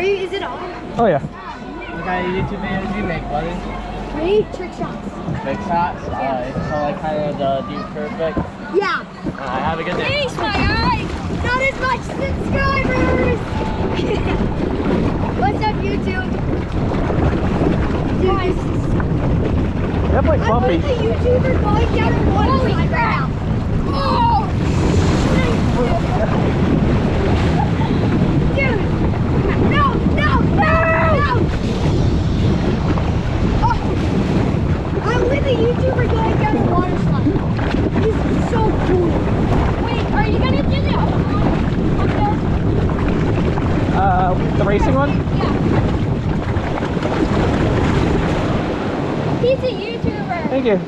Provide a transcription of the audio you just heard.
Are you? Is it on? Oh yeah. What kind of YouTube videos do you make, buddy? Me? Trick shots. Trick shots? Uh, Alright, so like kind of the Dude Perfect. Yeah. Alright, have a good day. Thanks, my guy. Not as much subscribers. What's up, YouTube? Dude, this is Definitely I'm clumpy. with the YouTuber going down a a YouTuber going down a water slide. He's so cool. Wait, are you gonna do the other one? Uh, the racing one? Yeah. He's a YouTuber. Thank you.